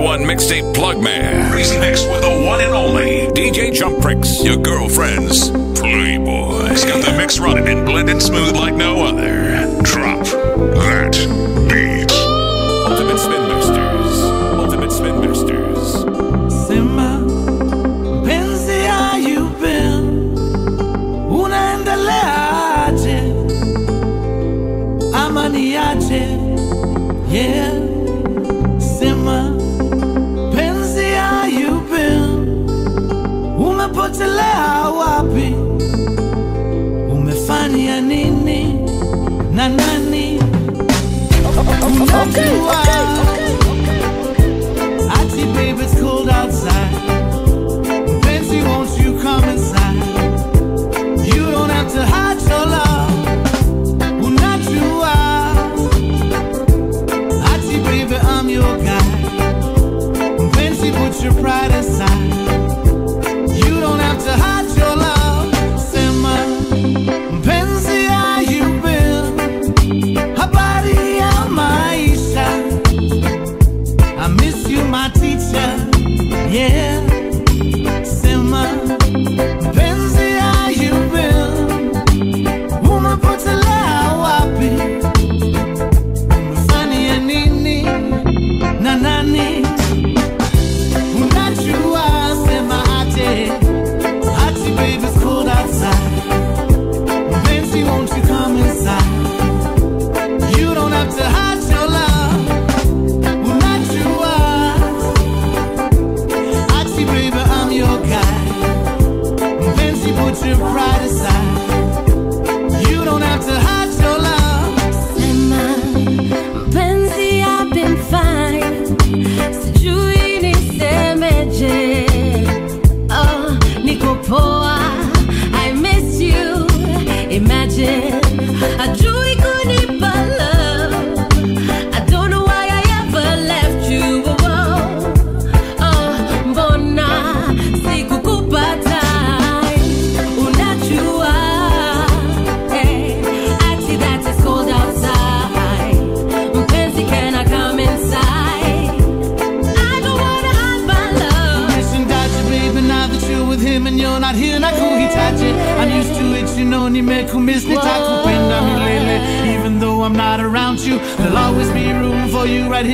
one mixtape plug man. Remixed with the one and only DJ Jump Tricks. your girlfriend's Playboy. He's got the mix running and blending smooth like no other. okay, okay, okay.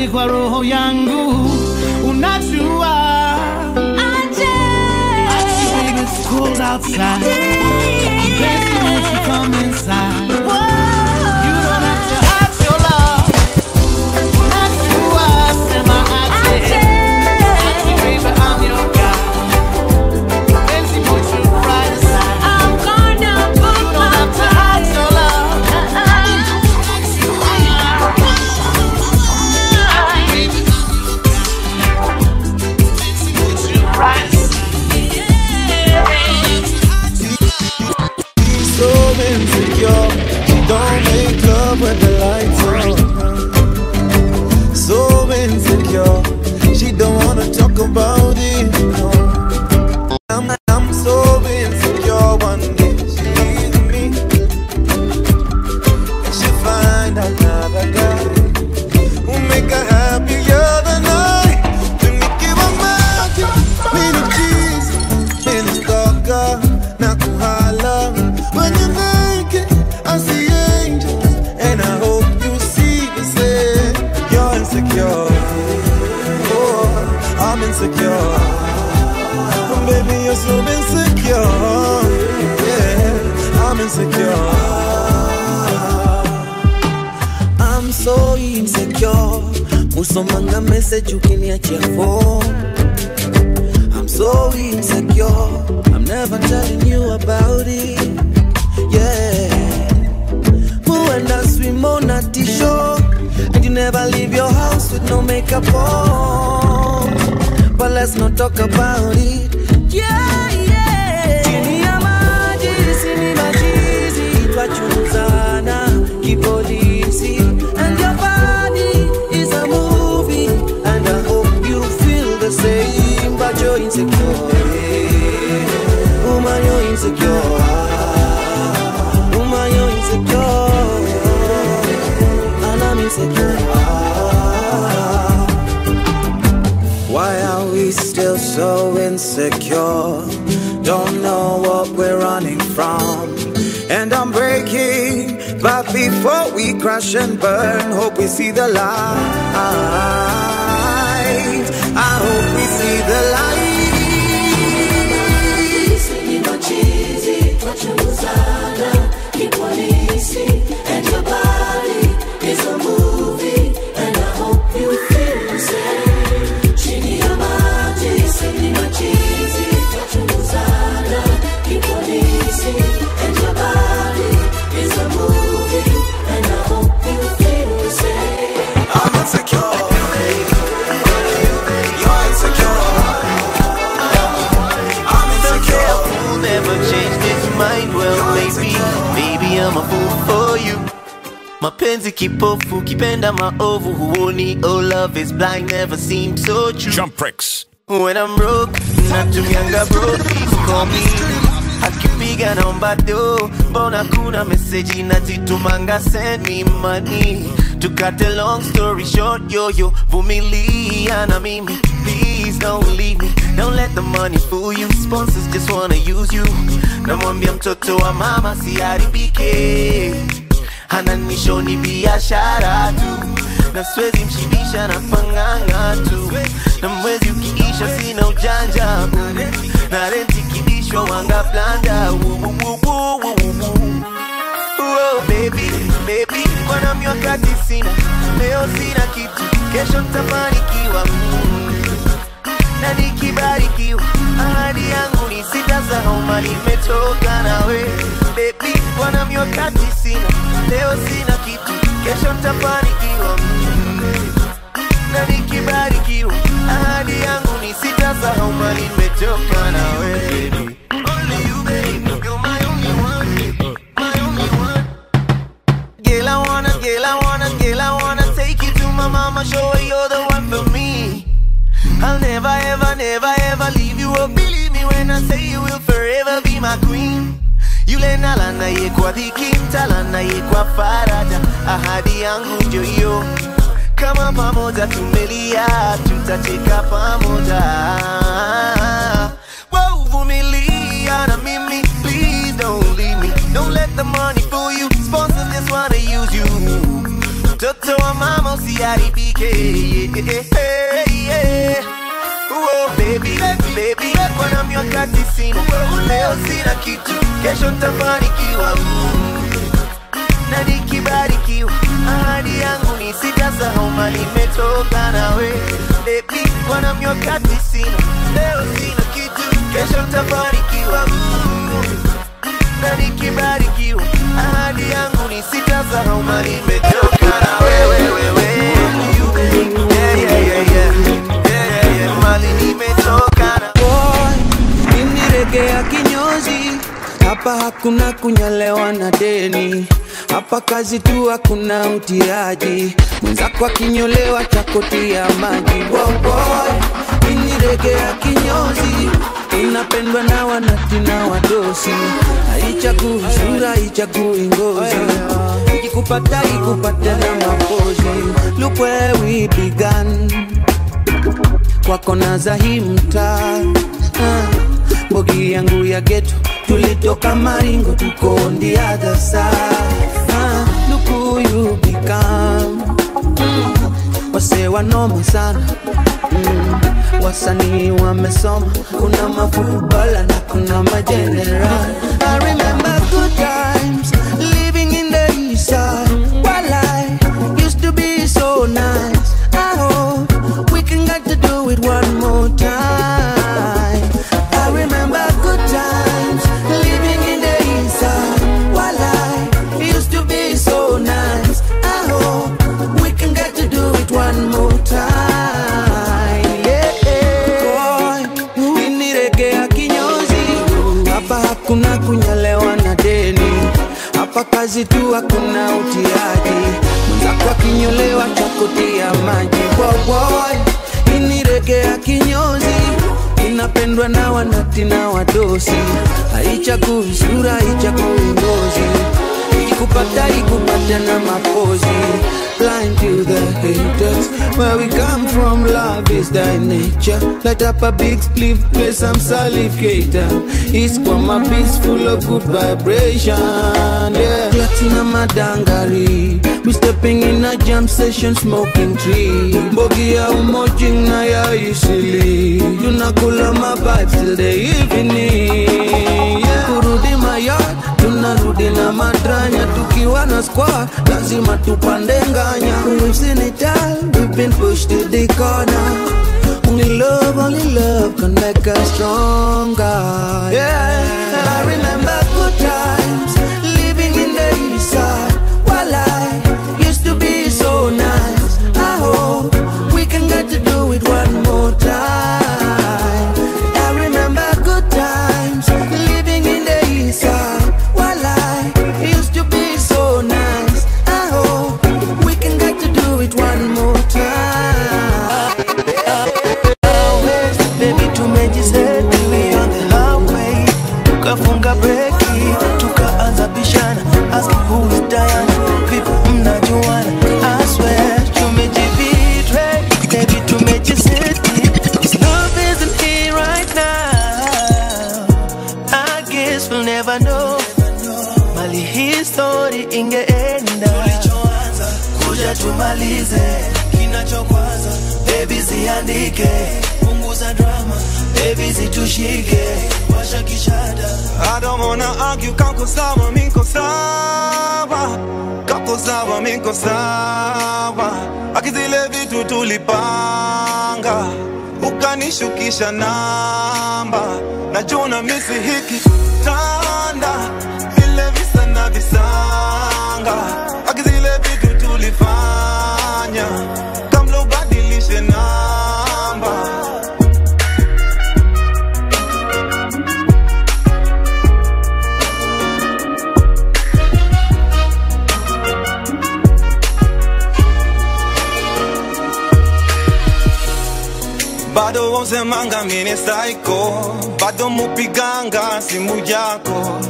tayari kwa roho yangu unajua outside insecure. Don't know what we're running from. And I'm breaking, but before we crash and burn, hope we see the light. I hope we see the light. Mapenzi kipofu kipenda maovu huoni oh love is blind never seemed so true Jump Pricks. When I'm broke, natumianga bro, please call me. Akipiga naomba do, mbona kuna meseji nazitumanga send me money. To cut a long story short, yo yo, vumilia na mimi. Please don't leave me, don't let the money fool you. Sponsors just wanna use you. Namwambia mtoto wa mama siharibike, ananishoni biashara tu. Na siwezi mshibisha na panganga tu. Na mwezi ukiisha sina ujanja. Na renti kidishwa wanga blanda Oh, baby, baby, kwana miwakati sina. Leo sina kitu. Kesho ntafanikiwa mm. Na nikibarikiwa ahadi yangu ni sitasahau mali imetoka nawe. Bebi wana miwakati sina leo sina kitu kesho ntafanikiwa na nikibarikiwa ahadi yangu ni sitasahau mali imetoka nawe. Baby. Only you, baby, you mama, show her the one leave. Believe me when I say you will forever be my queen. Yule nalana ye kwa dhiki, mtalana ye kwa faraja. Ahadi yangu ndio hiyo, kama pamoja tumelia, tutacheka pamoja. Wow, vumilia na mimi, please don't leave me. Don't let the money fool you. Sponsors just wanna use you. Mtoto wa mama usiharibike. Baby, yako kwana miaka tisini leo sina kitu, kesho ntafanikiwa na nikibarikiwa, ahadi yangu ni sitasahau mali imetoka nawe baby, kwana miaka tisini leo sina kitu, kesho ntafanikiwa na nikibarikiwa, ahadi yangu ni sitasahau mali imetoka na wewe wewe. Yeah, yeah, yeah, yeah. Yeah, yeah, yeah. Mali nimetoka na niniregea kinyozi. Hapa, hakuna kunyalewa na deni. Hapa, kazi tu, hakuna utiaji. Mwenzako akinyolewa chakotia maji. Wow, boy, ya kinyozi. Inapendwa na wanatina wadosi, haichagui sura, haichagui ngozi, ikikupata ikupata na mapozi. Look where we began. Kwako na hii mtaa. Ah, bogi yangu ya geto tulitoka maringo tuko on the other side. Ah, look who you become. Mm, wase wanoma sana. Mm, wasanii wamesoma. Kuna mafubala na kuna majeneral I remember good times hapa kazi tu hakuna utiaji. Mwenzako akinyolewa chakutia maji. Boboy ya kinyozi. Inapendwa na wanati na wadosi. Haichagui sura haichagui ngozi ikikupata ikupata na mapozi blind to the haters. Where we come from, love is thy nature. Light up a big split, play some salivator. It's from a beats full of good vibration. Yeah, platinum madangari. We stepping in a jam session, smoking tree. Bogi ya umojing na ya isili. Tunakula my vibes till the evening. Yeah. Kurudi mayard, tunarudi na. Tukiwa na lazima tupande nganya. We've seen it all, we've been pushed to the corner. Only love, only love can make us stronger. Yeah, I remember ziandike punguza drama baby zitushike. Washa kishada. I don't wanna argue, kako sawa, miko sawa. Kako sawa, miko sawa. Akizile vitu tulipanga. Ukanishukisha namba. Najuna misi hiki tanda. Vile visa na visanga bado wausemanga mini psycho. Bado mupiganga simu yako.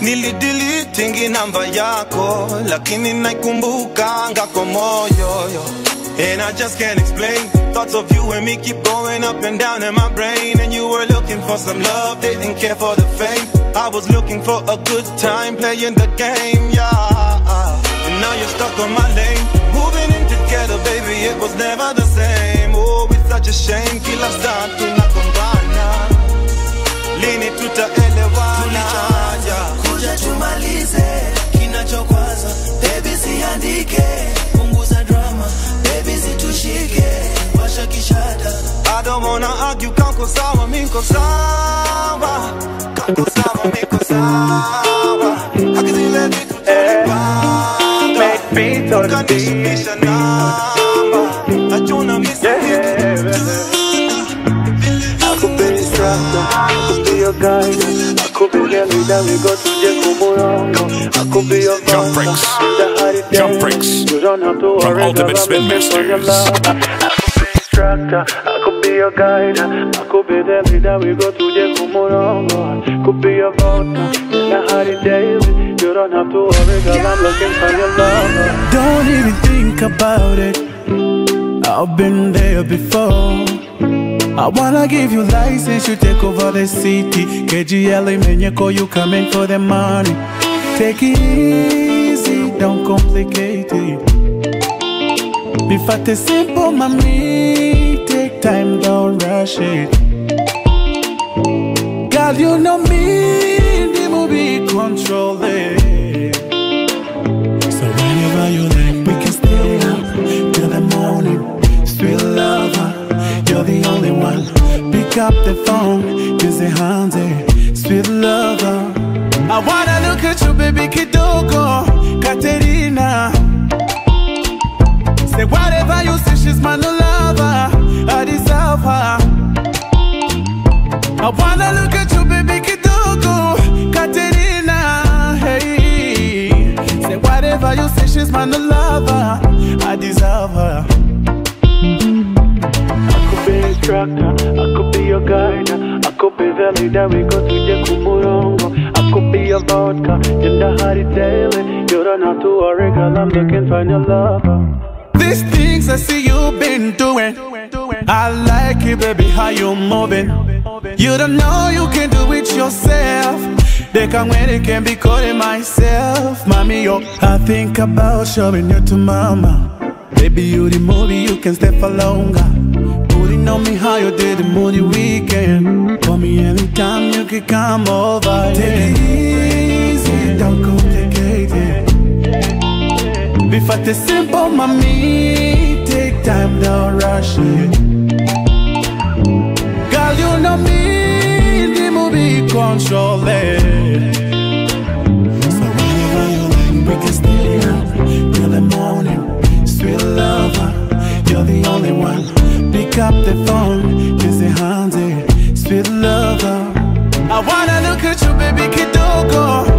Nilidilitingi namba yako. Lakini naikumbukanga kwa moyo yo. And I just can't explain. Thoughts of you and me keep going up and down in my brain. And you were looking for some love, didn't care for the fame. I was looking for a good time playing the game, yeah. And now you're stuck on my lane. Moving in together, baby, it was never the same A shame Kila saa tunagombana. Lini tutaelewana? Kuja tumalize. Kinachokwaza baby siandike. Punguza drama baby situshike washa kishada. I don't wanna argue, kako sawa, miko sawa. Kako sawa, miko sawa. Akizile vitu tulipanga Ukanishukisha namba. Najuna misi Akupeni akupe your guide Akupe the leader, we go to the Kumurongo Akupe your Jump boss, breaks. the hard Jump day. breaks. You don't have to From worry, Ultimate girl, I'm Spin looking for your Masters. love. Akupe instructor, akupe your guide Akupe the leader, we go to the Kumurongo Akupe your vodka, the hard day. You don't have to worry, girl, I'm looking for your love Don't even think about it. I've been there before. I wanna give you license, you take over the city. KGL Menyeko, you coming for the money. Take it easy, don't complicate it. Be fat is simple, mommy. Take time, don't rush it. Girl, you know me, the movie control it. So whenever you like, you're the only one. Pick up the phone, use the hands, eh. Sweet lover. I wanna look at you, baby Kidogo, Katerina. Say whatever you say, she's my new lover. I deserve her. I wanna look at you, baby Kidogo, Katerina. Hey, say whatever you say, she's my new lover. I deserve her. Instructor, I could be your guide, I could be the leader, we go to the Kumurongo. I could be your vodka, the Hari daily. You don't have to worry, girl, I'm looking for your lover. these things I see you've been doing. I like it, baby, how you moving. You don't know you can do it yourself. They come when they can be calling myself, mommy. Yo, I think about showing you to mama. Baby, you the movie, you can stay for longer. Putting on me how you did the moody weekend. Call me anytime you can come over. Take it easy, don't complicate it. Be fat is simple, mommy. Take time, don't rush it. Girl, you know me, the movie control it. So whenever you like, we can stay up till the morning. Sweet lover, you're the only one. Pick up the phone, kiss your hands, eh. sweet lover. I wanna look at you, baby, kidogo,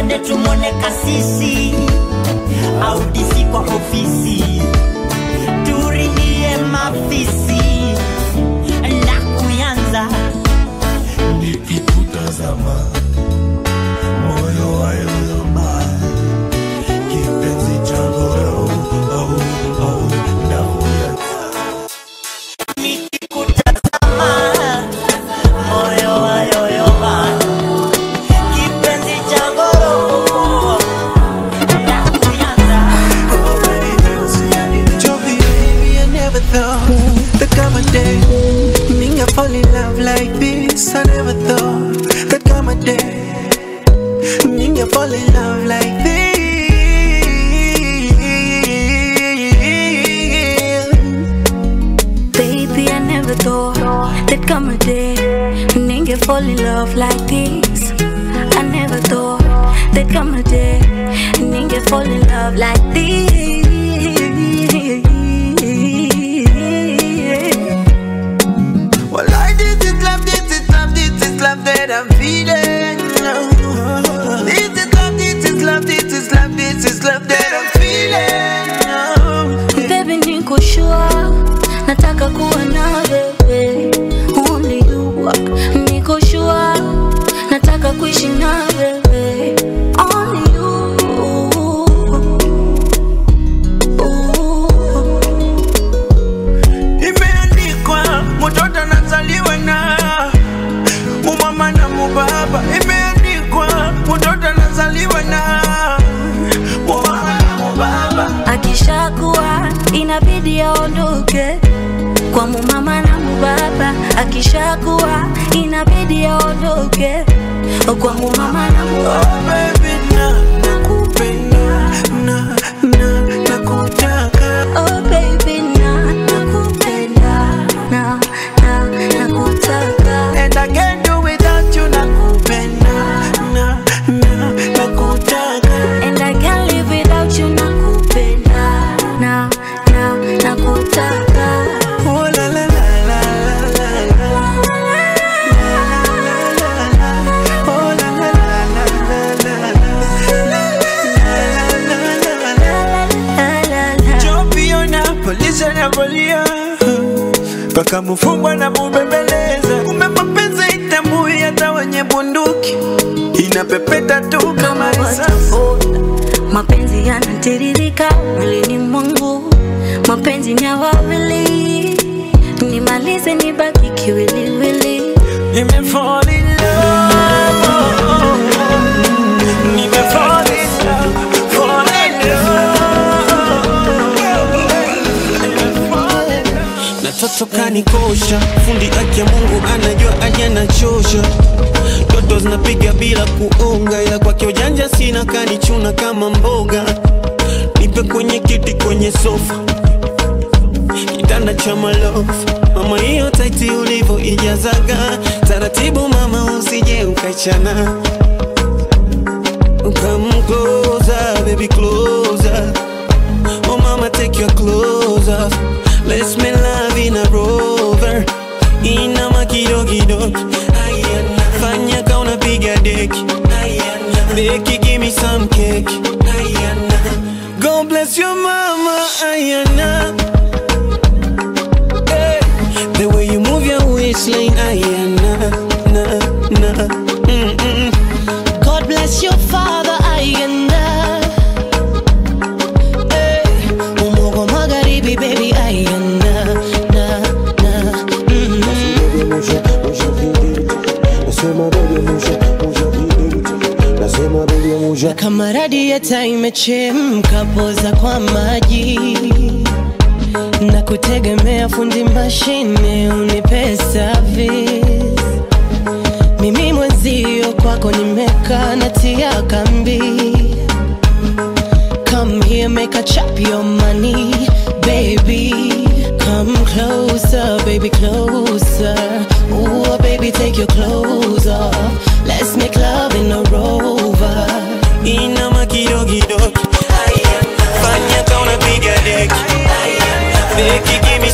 twende tumone kasisi. Au disi kwa ofisi. Turingie mafisi mpaka mfungwa na mubembeleza. Kumbe mapenzi itambui hata wenye bunduki, inapepeta tu kama risasi. mapenzi yanatiririka mwilini mwangu mapenzi ni wawili nimalize nibaki kiwiliwili Nimefall in love, love. Na toto kanikosha, fundi aki ya Mungu anajua aje anachosha. Toto zinapiga bila kuonga, ila kwake ujanja sina, kanichuna kama mboga. Nipe kwenye kiti, kwenye sofa kitanda cha malofu mama, hiyo taiti ulivyo ijazaga taratibu, mama, usije ukachana. Come closer, baby, closer. Take your clothes off. Let's make love in a rover. Inama kidogo Ayana. Fanya ka unapiga deki. Deki, give me some cake God bless your mama Ayana. Hey, the way you move your waistline, Ayana, na, na, mm, mm. God bless your father Na kama radieta imechemka poza kwa maji. Na kutegemea fundi mashine unipe service. Mimi mwenzio kwako nimekaa natia kambi. Come here make a chop your money baby. Come closer baby closer. Ooh, baby take your clothes off. Let's make love in a rover Inama kidogidogi, Fanya kaona piga deki. Deki, give me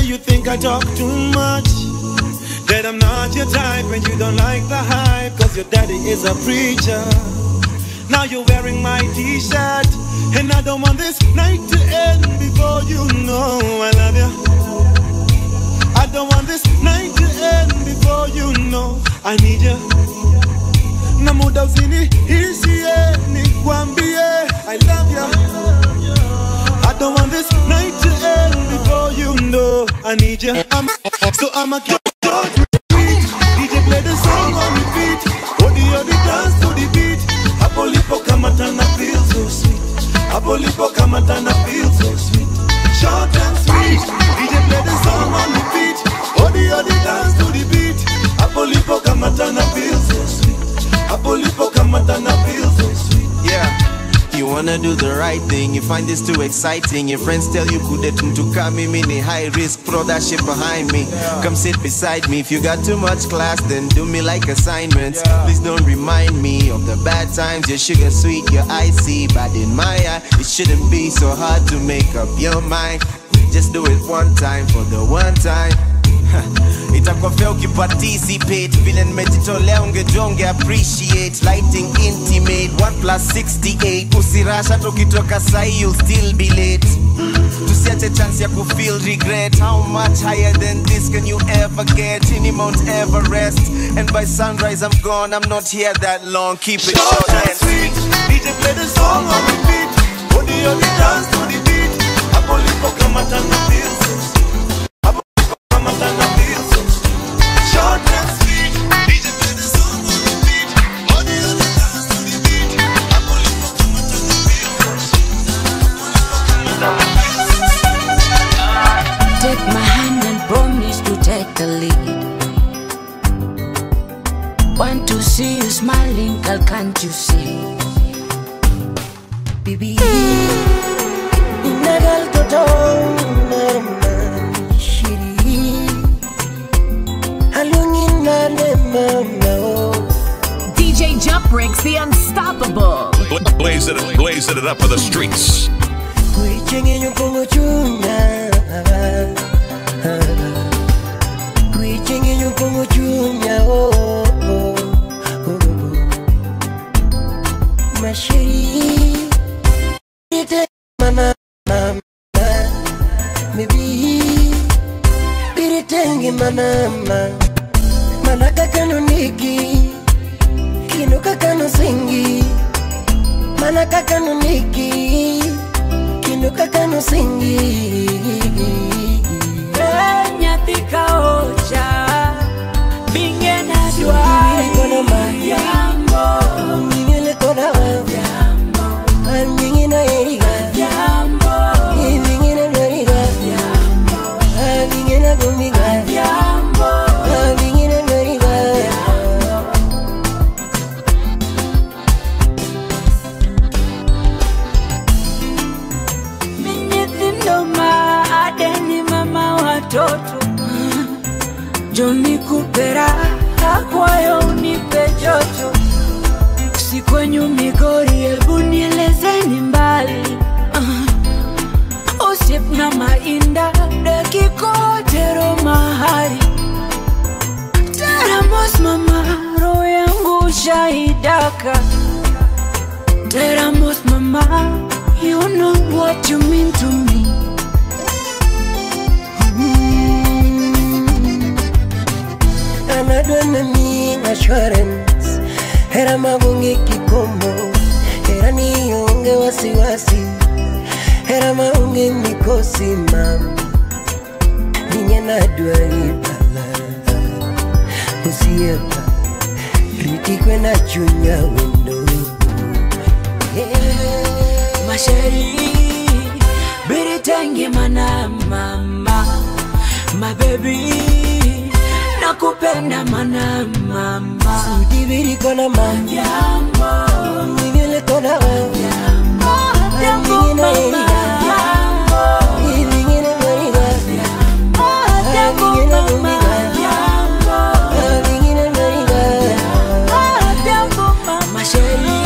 You say you think I talk too much. That I'm not your type and you don't like the hype. Cause your daddy is a preacher. Now you're wearing my t-shirt. And I don't want this night to end before you know I love you. I don't want this night to end before you know I need you. Na muda usiniishie nikwambie I love you. I don't want this night to end before you know I need you. I'm, so I'm a don't repeat. DJ play the song on repeat. Odi odi dance to the beat. Hapo lipo kama feel so sweet. Hapo lipo kama feel so sweet. Short and sweet. DJ play the song on repeat. Odi odi dance to the beat. Hapo lipo kama feel so sweet. Hapo wanna do the right thing, you find this too exciting. Your friends tell you kudet to come me. mini high risk, throw that shit behind me. Come sit beside me. If you got too much class, then do me like assignments. Please don't remind me of the bad times. Your sugar sweet, your icy, but in my eye, it shouldn't be so hard to make up your mind. Just do it one time for the one time. fair ukiparticipate. Vile nimejitolea ungejua unge appreciate lighting intimate. 1 plus 68 usirasha tukitoka sahi you'll still be late. Tusiache chance ya kufeel regret. How much higher than this can you ever get? In mount everest. And by sunrise i'm gone. I'm not here that long. Keep it Short short and sweet. DJ play the song on repeat. on the dance to the beat. Hapo lipo kama tana smiling, girl, can't you see? Baby, Inagal toto normal shiri Halungin na DJ Jump Bricks, the unstoppable. Bla- Blazing it, blazing it up for the streets. Mashiri Ite mana mama Maybe Biritenge manama Manaka kanuniki Kinuka kanusingi Manaka kanuniki Kinuka kanusingi nyathi ka ocha, binge na Kono yambo, Joni kupera akwayo unipe joto. Si kwenyu Migori, hebu nielezeni mbali. Uh, Usip na mainda dakikotero mahali Teramos mama, roho yangu shahidaka Teramos mama, you know what you mean to me anadwa na mi assurance. Hera magonge kikomo hera nionge wasiwasi. Hera maonge mikosi mam. Ninye nadwa ibala usiepa riti kwena chunya wendo. Mashari, biritenge mana mama. My baby, nakupenda mana mama. Yambo, yambo. Mama. Masheri,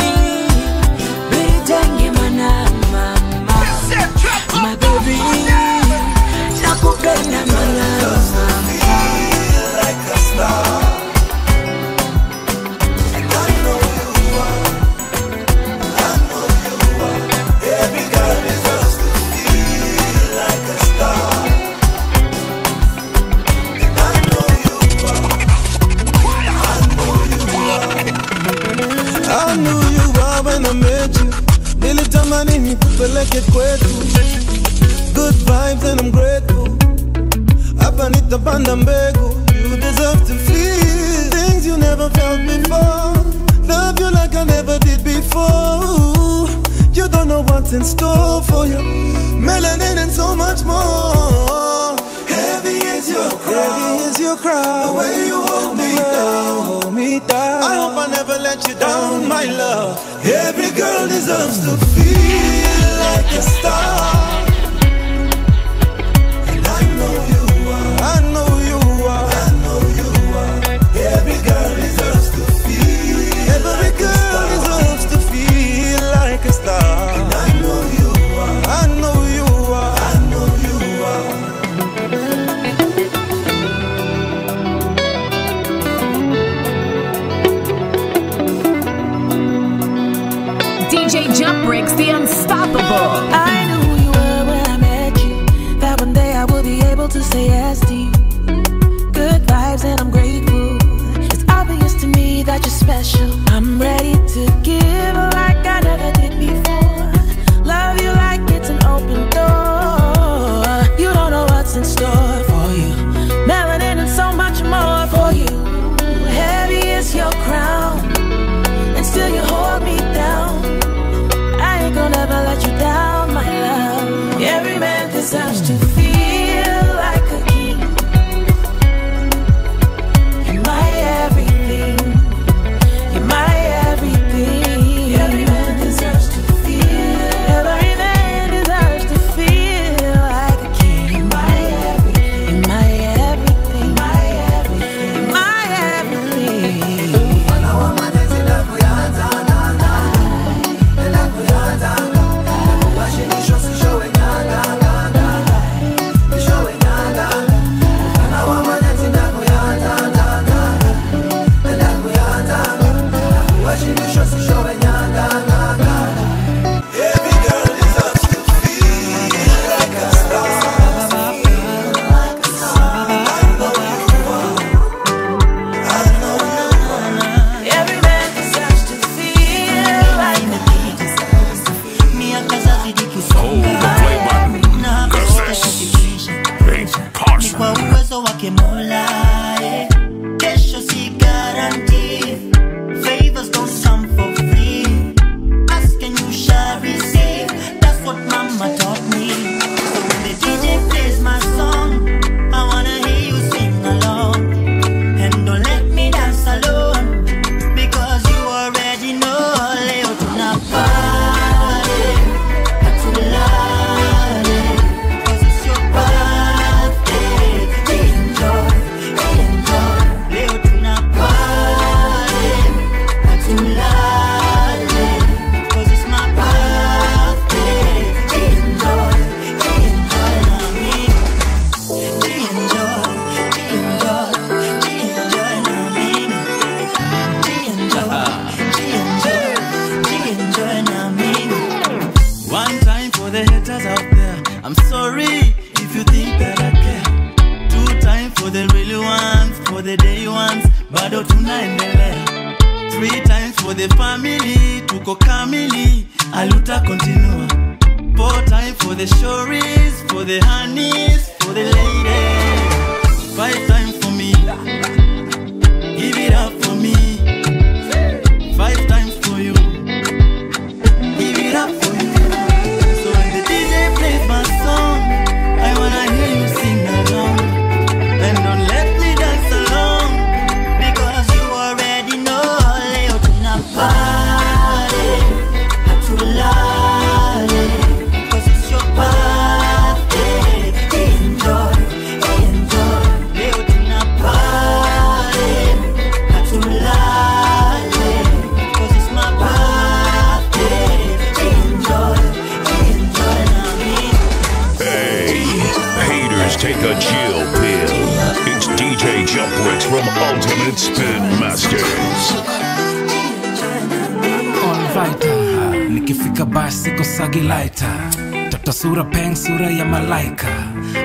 ya malaika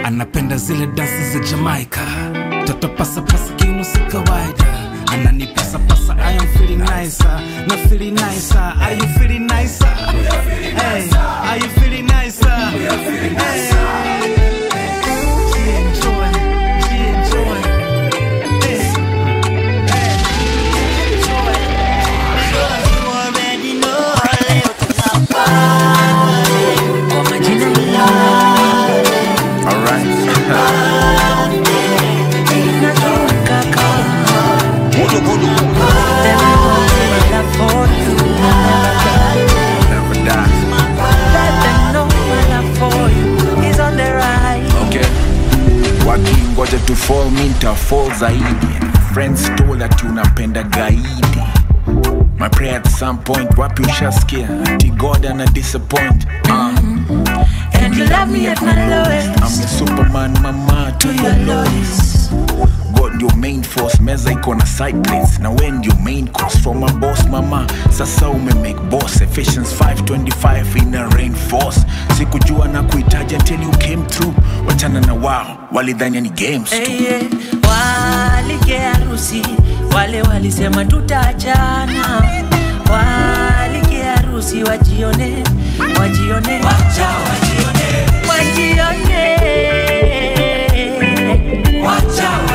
anapenda zile dansi za jamaika toto pasapasa kiuno si kawaida. Ananipasa pasa I am feeling nicer. Na feeling nicer. Are you feeling nicer? Hey are you feeling nicer? Hey. She wakingoja to fall minta fall zaidi? Friends told ati unapenda gaidi. My prayer at some point wapi ushaskia ati god ana disappoint uh. And you love me at my lowest. I'm your superman mama to your lowest god ndio main force. Meza iko na side plates. Na we ndio main course. From a boss mama sasa ume make boss. Efficiency 525 in a rainforce sikujua na kuhitaji until you came through. Wachana na wao. Walidhania ni games tu. Hey, yeah. Walike harusi. Wale walisema tutaachana, walike harusi wajione, wajione, wacha wajione, wajione, wacha wajione,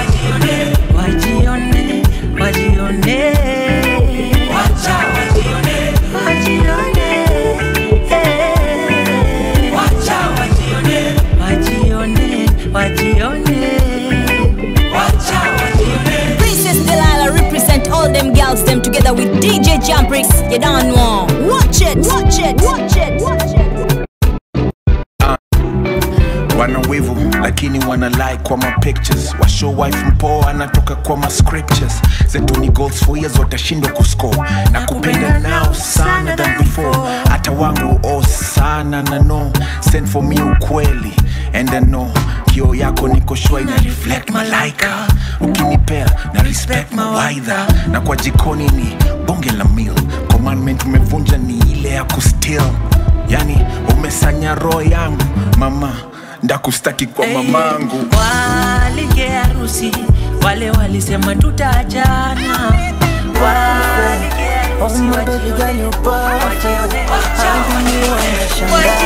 together with DJ Jambrix. You don't know. Watch it, watch it, watch it, watch it. wana wivu lakini wana like kwa ma pictures. Washow wife mpoa anatoka kwa ma scriptures. Zetu ni goals for years watashindwa kuscore na kupenda nao sana than before. hata wangu oh sana na no. Send for me ukweli and I know kio yako niko shua ina reflect malaika ukinipea na respect mawaidha na kwa jikoni ni bonge la mil commandment umevunja ni ile ya kustil yani umesanya roho yangu mama. Ndakustaki kwa mamangu. walike harusi wale walisema tutaachana. Walike harusi wajione, wajione, wajione,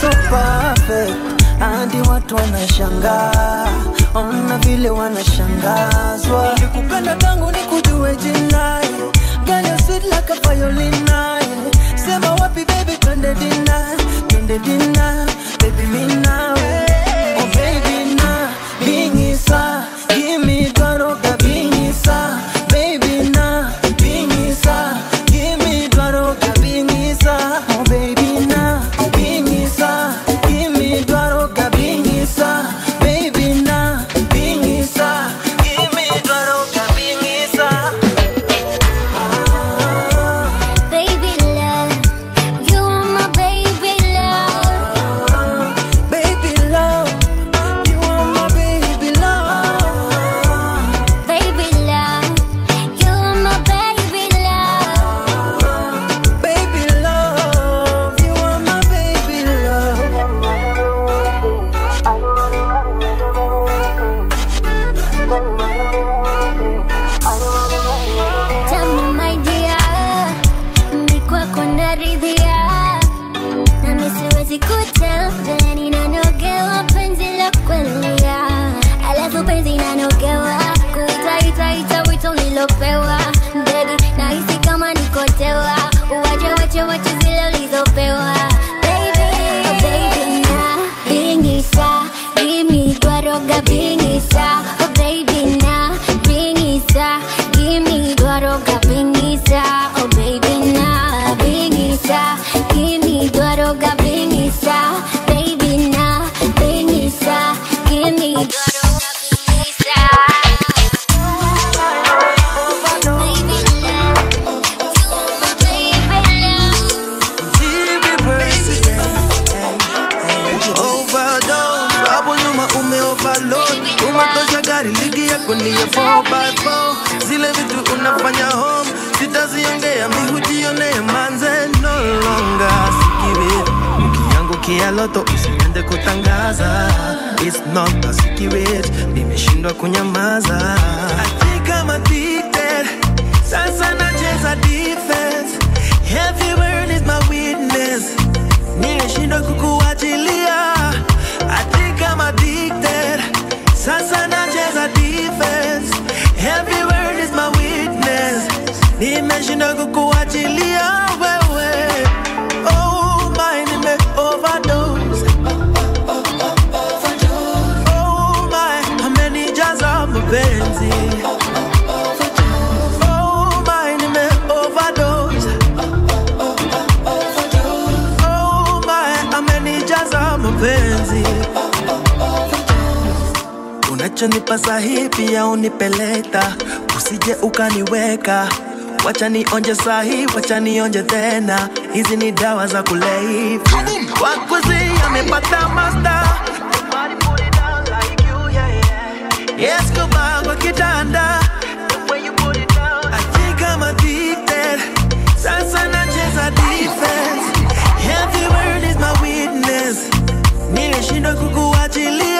so perfect. Hadi watu wanashangaa Ona vile wanashangazwa. Nikupenda tangu nikujue jinai. Girl you're sweet like a violin Sema wapi baby twende dina Twende dina Baby minawe Oh baby na Bingisa kutangaza It's not a secret nimeshindwa kunyamaza. I think I'm addicted. Sasa nacheza defense. Every word is my witness nimeshindwa kukuachilia. I think I'm addicted. Sasa nacheza defense. Every word is my witness nimeshindwa kukuachilia wewe unachonipa hii pia unipeleta usije ukaniweka. Wacha nionje sahi wacha nionje tena. Hizi ni dawa za kulevya wakuzi amepata masta Yes, kuba kwa kitanda. I think kukuachilia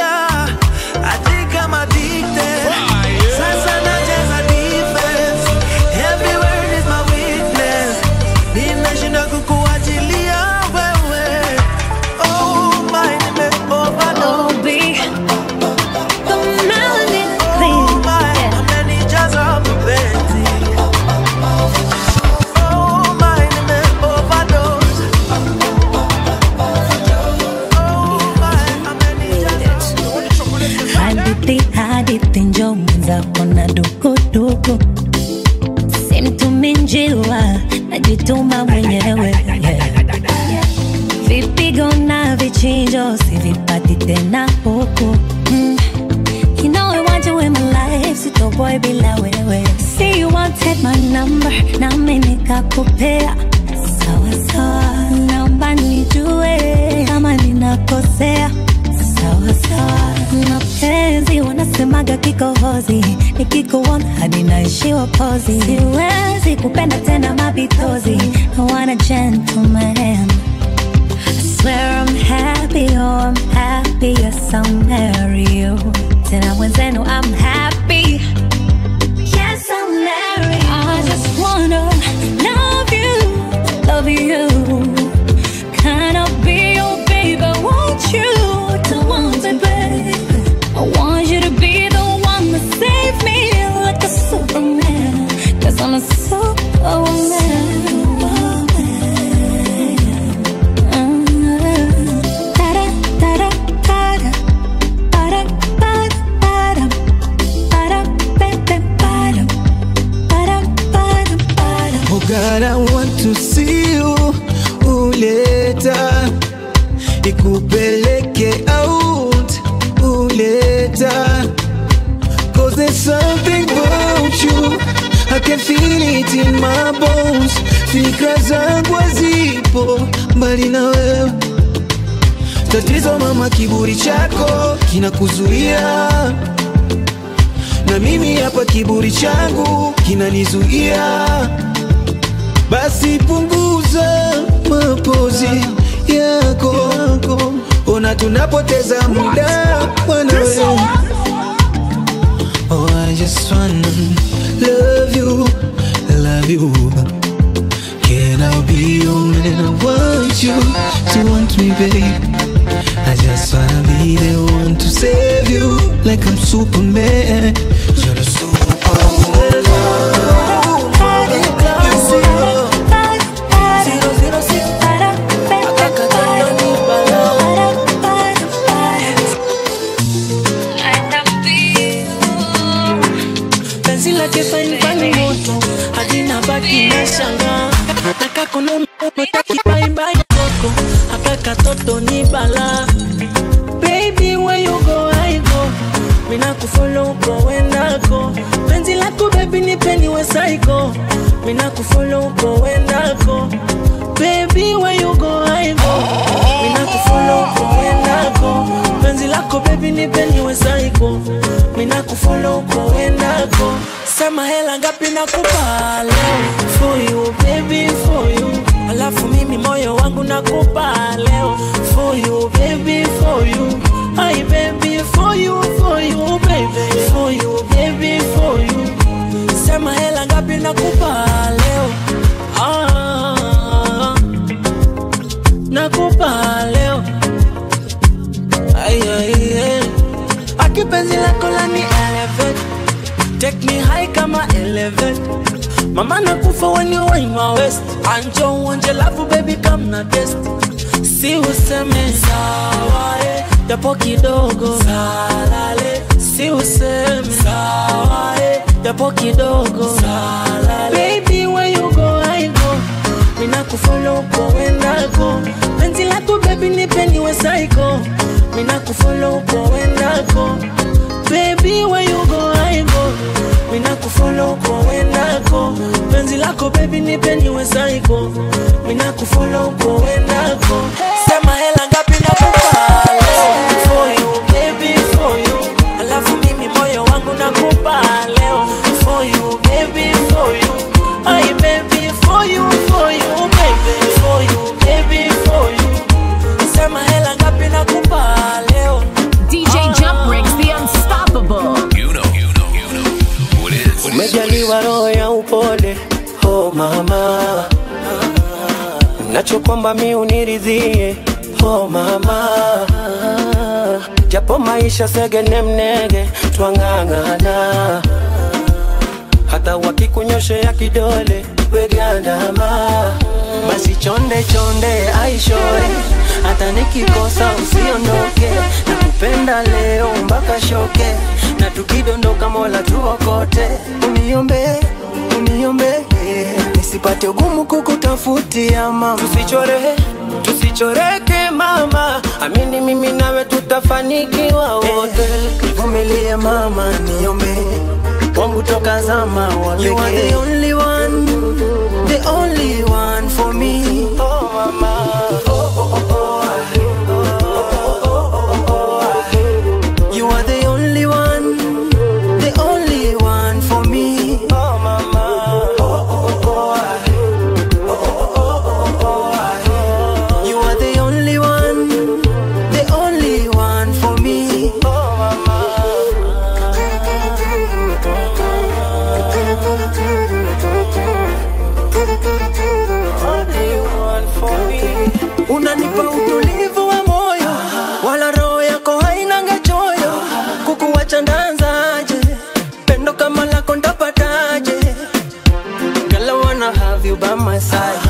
najituma mwenyewe vipigo na vichinjo sivipati tena huku mm. Bila wewe. See wanted my number, nami nikakupea. Sawa sawa, nijue kama ninakosea Sawa, mapenzi wanasemaga kikohozi Nikikuona hadi naishiwa pozi Siwezi kupenda tena mapitozi I want a gentleman. I swear I'm happy, oh I'm happy, yes I'll marry you. Tena mwenzenu sema ngapi nakupa leo? Ah, nakupa leo. Ay, ay, ay. akipenzi lako lani elevate take me high kama elevate mama nakufa when you in my west. Anjo uonje love baby come na test si useme sawa eh, japo kidogo. Salale si useme. Sawa eh, japo kidogo. Baby where you go I go. Mina kufollow uko wendako. Penzi lako baby nipe niwe psycho. Mina kufollow uko wendako. Baby where you go I go. Mina kufollow uko wendako. Penzi lako baby nipe niwe psycho. Mina kufollow uko wendako. Sema hela ngapi nakupa for you nakupa leo for you baby for you. I baby for you for you baby for you baby for you. Sema hela ngapi nakupa leo? DJ Jump Bricks, the unstoppable. You know, you know, you know who it is. umejaliwa roho ya upole. Oh mama. Nacho kwamba mi uniridhie. Oh mama japo maisha sege nemnege twang'ang'ana. Hata wakikunyoshea kidole wegandama basi chonde chonde aishore hata nikikosa usiondoke nakupenda leo mpaka shoke. Na tukidondoka mola tuokote. Uniombe uniombe nisipate ugumu kukutafutia mama. Tusichore tusichoreke mama. Amini mimi nawe tutafanikiwa wote. vumilie mama niombe. Wangu toka zama wapeke. You are the only one, the only one for me. Oh mama, unanipa utulivu wa moyo. Wala roho yako hainanga choyo kukuwacha ndanzaje? Pendo kama lako ndapataje? Girl, I wanna have you by my side.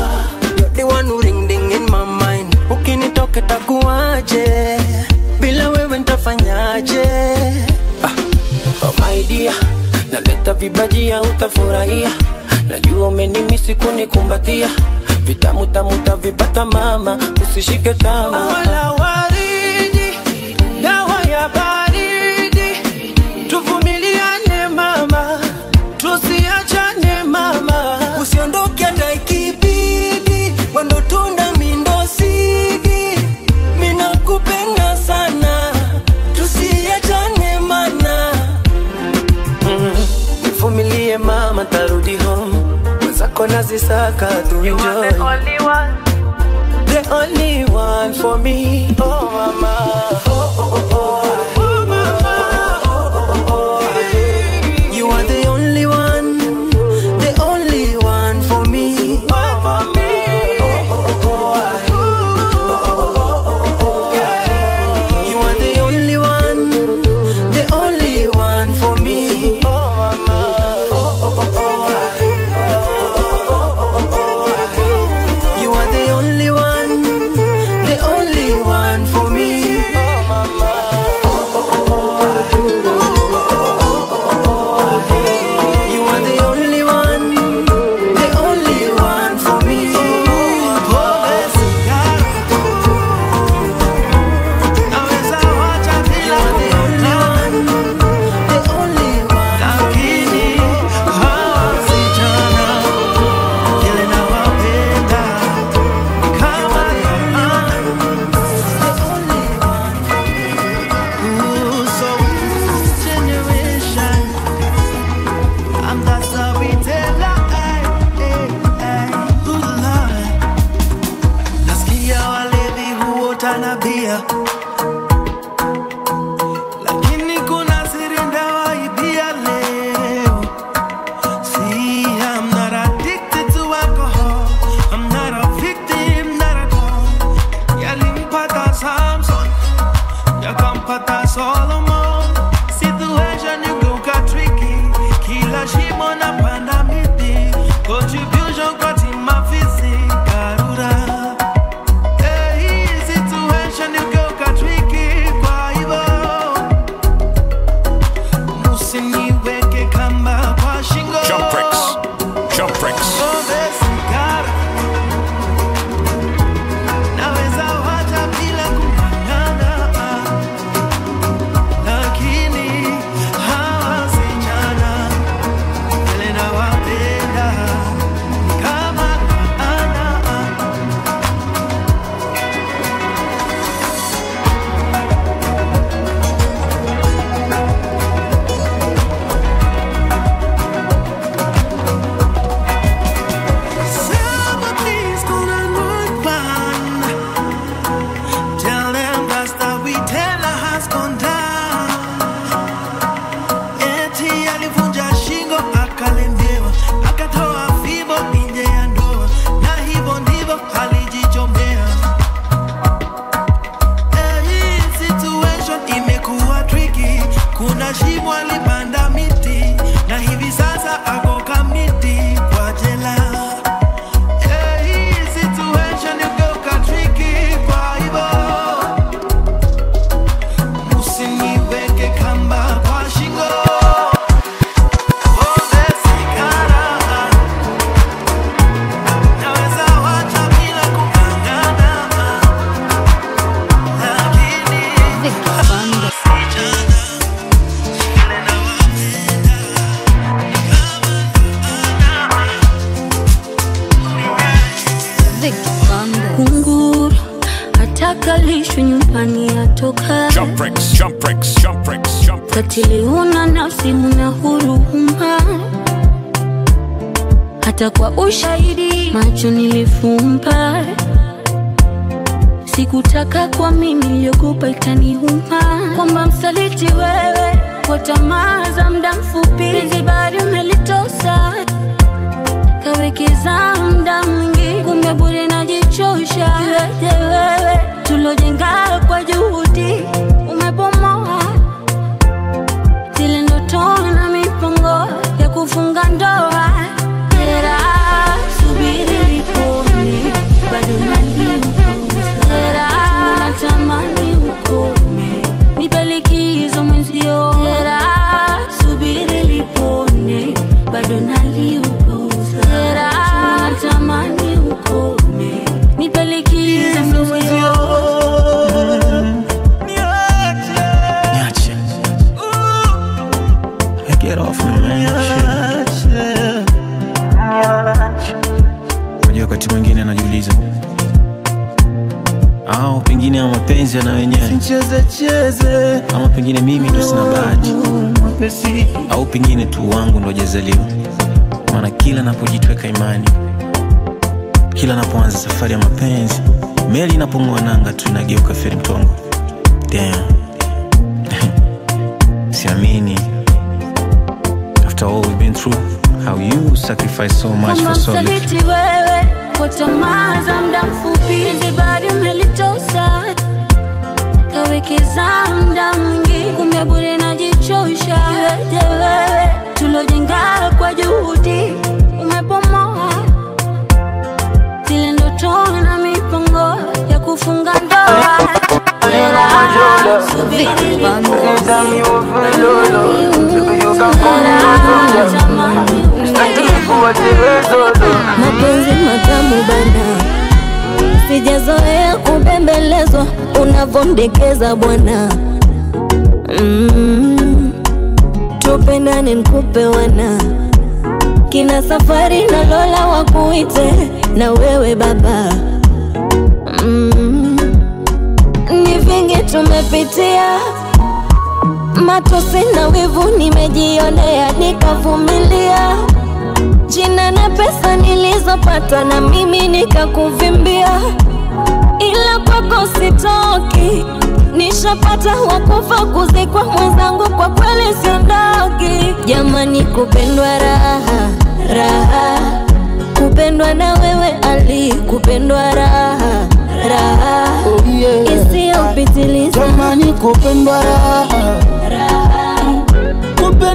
You're the one who ring ding in my mind. Ukinitoka takuwaje bila wewe ntafanyaje ah, oh my dear. Naleta vibajia utafurahia. Najua umenimisi kunikumbatia vitamu tamu tavipata mama. Usishike tama wala waridi mwenzako nazisaka tuenjoy the only one. For me. Oh mama. Oh, oh, oh, oh.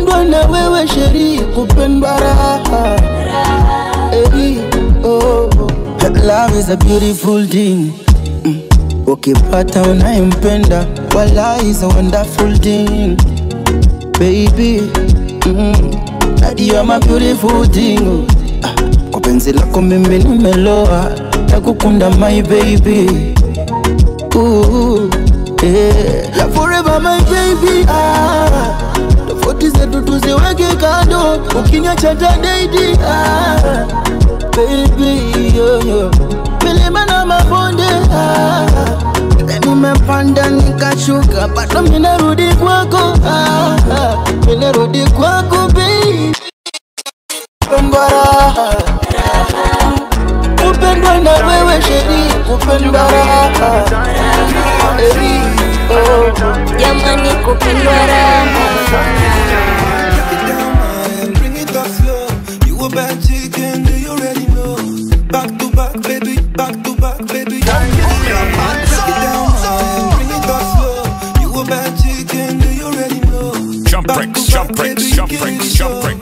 Kupendwa na wewe sheri kupendwa raha Hey, oh, oh. love is a beautiful thing Mm. ukipata unayempenda wala is a wonderful thing baby mm. That you are my beautiful thing. Ah, kwa penzi lako mimi nimeloa nakukunda my baby Ooh, yeah. Forever my baby ah. Tofauti zetu tuziweke kando, ukiniacha tadaidi ah. Baby yo, yo. Milima na mabonde ah. Nimepanda nikashuka, bado minarudi kwako ah. ah. Minarudi kwako baby mbara upendwa na wewe sheri kupendwa raha oh. jamani kupendwa raha Bring it up slow. You a bad chicken, do you already know? Back to back, baby, back to back, baby. Break it down high and bring it up slow. You a bad chicken, do you already know? Jump bricks, jump bricks, jump bricks, jump bricks.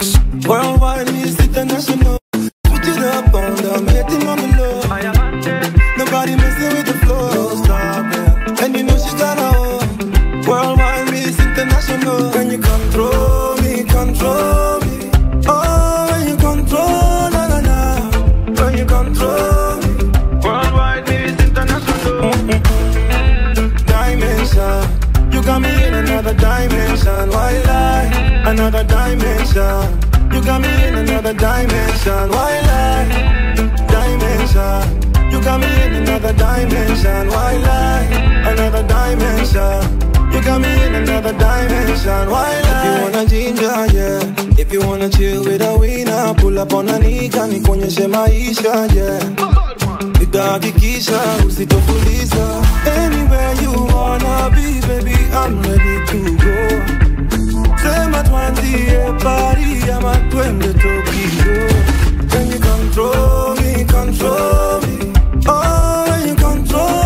Another dimension. You got me in another dimension. Why lie? Dimension. You got me in another dimension. Why lie? Another dimension. You got me in another dimension. Why lie? If you wanna ginger, yeah. If you wanna chill with a winner, pull up on a nika, nikuonyeshe maisha, yeah. Nitahakikisha usitofuliza. Anywhere you wanna be, baby, I'm ready to go. Sema tuanzie Paris ama twende Tokyo. When you control me, control me. Oh, when you control,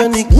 Asian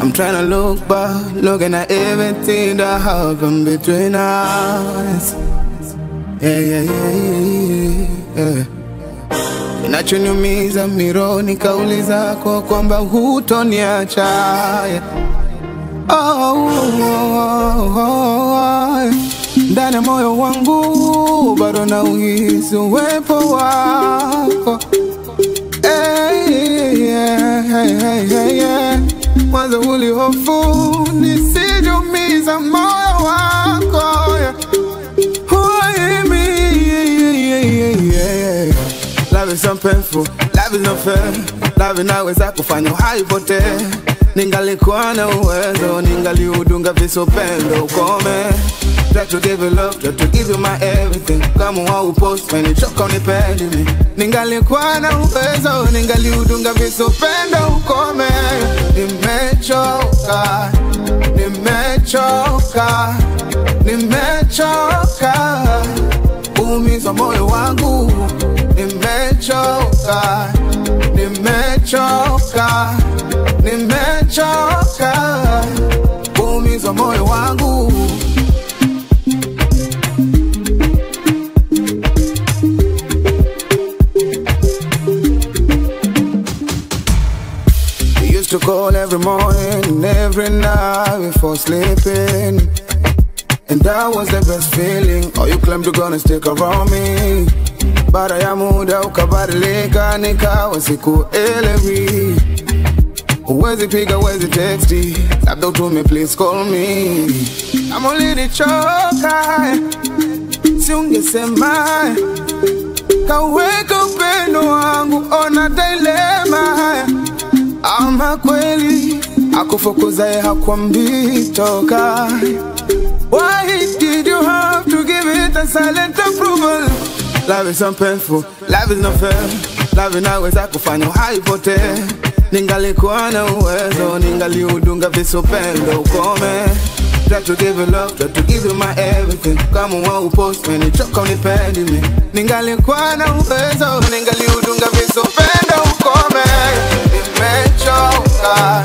I'm trying to look back, looking at everything that happened between us. Yeah, yeah, yeah, yeah, yeah. Kinachoniumiza mironi kauli zako kwamba hutoniacha yeah. oh, oh, oh, oh. Ndani ya moyo wangu bado na uhisi uwepo wako Hey, yeah, hey, hey, hey, yeah. Mwanzo ulihofu nisijumiza moyo wako yeah. Why me? Yeah, yeah, yeah, yeah, yeah. Love is so painful, love is not fair. Love inaweza kufanya uhai pote. Ningalikuwa na uwezo, ningaliudunga visopendo ukome. Try to give you love, try to give you my everything. Unipendi mi. Ningalikuwa na uwezo, ningaliudunga visopendo ukome. Nimechoka, nimechoka, nimechoka umiza moyo wangu nimechoka nimechoka nimechoka umiza moyo wangu to call every morning every night before sleeping And that was the best feeling. Oh, you claimed you're gonna stick around me. Baada ya muda ukabadilika, nikawa sikuelewi. Huwezi piga, huwezi teksti, labda utume please call me. Kama ulinichoka, si ungesema kaweka upendo wangu, ona dilema ama kweli akufukuzaye hakwambii toka. Why did you have to give it a silent approval? Life is so painful, life is not fair. Life inaweza kufanya haipotee. Ningalikuwa na uwezo, ningaliudunga visupendo ukome. Try to give you love, try to give you my everything. Come on, one post Kama wa upose, nichoka unipendi me. Ningalikuwa na uwezo, ningali ningaliudunga visupendo ukome. Nimechoka.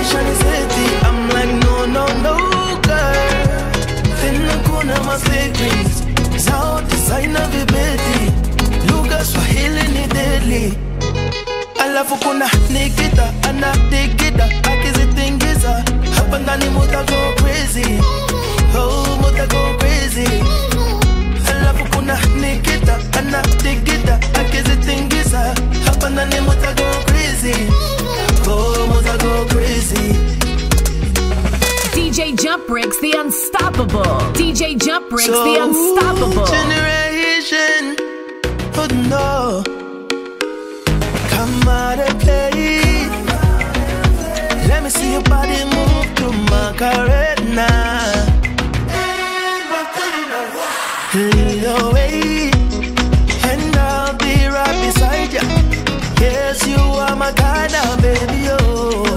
wakidhani walishaniseti. I'm like, no, no, no, girl. Tena kuna ma secrets. Sauti saina vibeti. Lugha Swahili ni deadly alafu kuna nikita anatikita akizitingiza hapa ndani muta go crazy oh muta go crazy alafu kuna nikita anatikita akizitingiza hapa ndani muta go crazy go crazy DJ Jump Bricks, the unstoppable. DJ Jump Bricks, the So, unstoppable. generation oh would know. Come out and play. Let me see your body move to my Macarena. Lead the way, and I'll be right beside ya. Yes, you are my kind of baby, oh. Oh,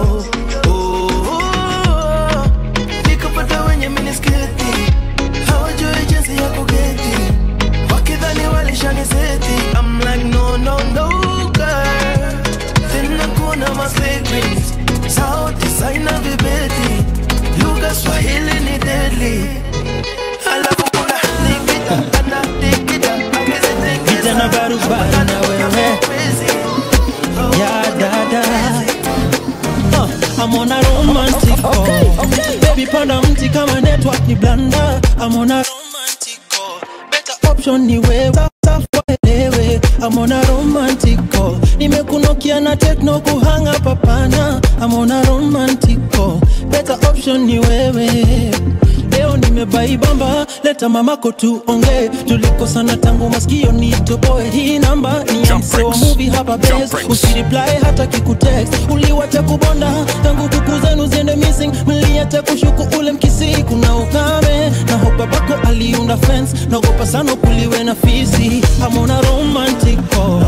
secrets sauti saina vibeti. Lugha swahili ni deadly. Alafu kuna nikita anatikita Kijana barubara na wewe. Ya dada. Uh, I'm on a romantic call. Baby panda mti kama network ni blanda. I'm on a romantic call. Better option ni wewe. Safu waelewe I'm on a romantic call. Nimekunokia na techno kuhanga papana. I'm on a romantic call. Better option ni wewe. Leo nimebaibamba. Leta mamako tuongee. Tulikosana tangu maskio nitoboe. Hii namba ni ya msee wa movie hapa base. usireply hata kikutex uliwacha kubonda. Tangu kuku zenu ziende missing. Mliacha kushuku ule mkisi kuna ukame na babako bako aliunda fence. Naogopa sana kuliwe na fisi amona romantic call.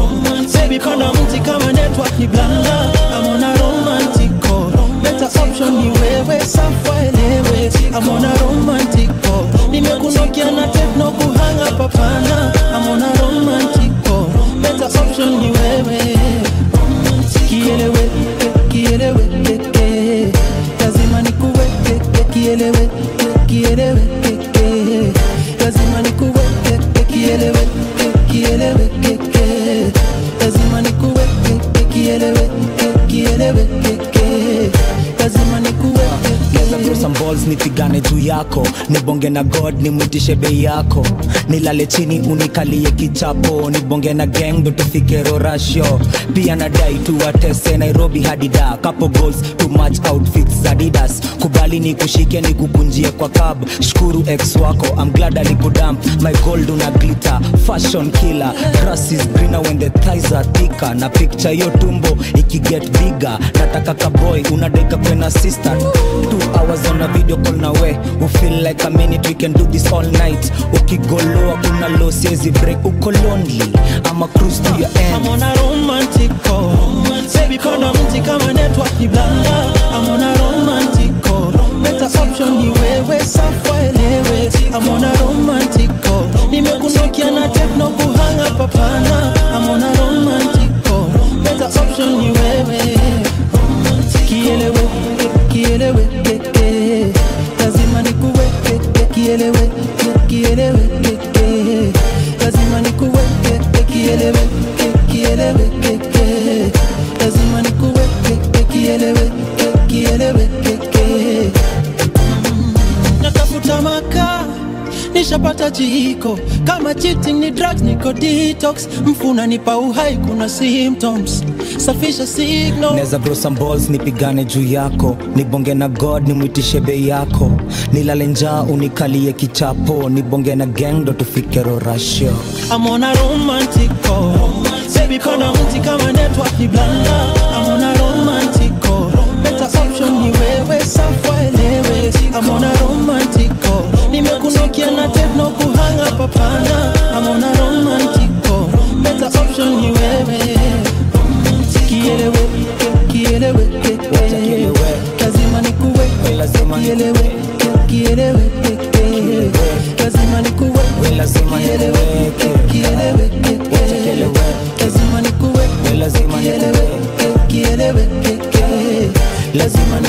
Baby panda mti kama network ni blanda. Amona romantic call. Better option ni wewe safa elewe. Amona romantic call. Nimekunokia na techno kuhanga papana. Amona romantic call. Better option ni wewe. Kielewe kielewe lazima nikuweke kielewe kielewe some balls nipigane juu yako. Nibonge na god nimwitishe bei yako. Nilale chini unikalie kichapo. Nibonge na gang ndo tufike rorasho pia nadai tuwatese nairobi hadi da couple goals to match outfits adidas. Kubali nikushike nikukunjie kwa cab. Shukuru ex wako I'm glad alikudamp my gold una glitter fashion killer. Grass is greener when the thighs are thicker. Na picture hiyo tumbo ikiget bigger. Nataka kaboy unadeka kwena sister hours on a video call na we we feel like a minute we can do this all night ukigoloa kuna lo siezi break uko lonely ama cruise to your end I'm on a romantic call. Baby, kona mti kama network ni blanda. I'm on a romantic call. Better option ni wewe, safa elewe. I'm on a romantic call. Nimekunokia na techno kuhanga papana. I'm on a romantic call. Better option ni wewe. Kielewe, kielewe, kielewe. Lazima nikuweke, kielewe. Lazima nikuweke. Natafuta nishapata jiko kama cheating ni drugs niko detox mfuna nipa uhai kuna symptoms safisha signal neza bro some balls nipigane juu yako nibonge na god nimwitishe bei yako nilale njaa unikalie kichapo nibonge na gang ndo tufike rorasho I'm on a romantic call. Baby, pana mti kama network ni blanda. I'm on a romantic call. Better option ni wewe, safwa elewe. I'm on a romantic call. Nimekunokia na techno kuhanga papana. I'm on a romantic kielewe, kielewe, lazima nikuwe, kielewe, kielewe, lazima nikuwe, kielewe, kielewe, lazima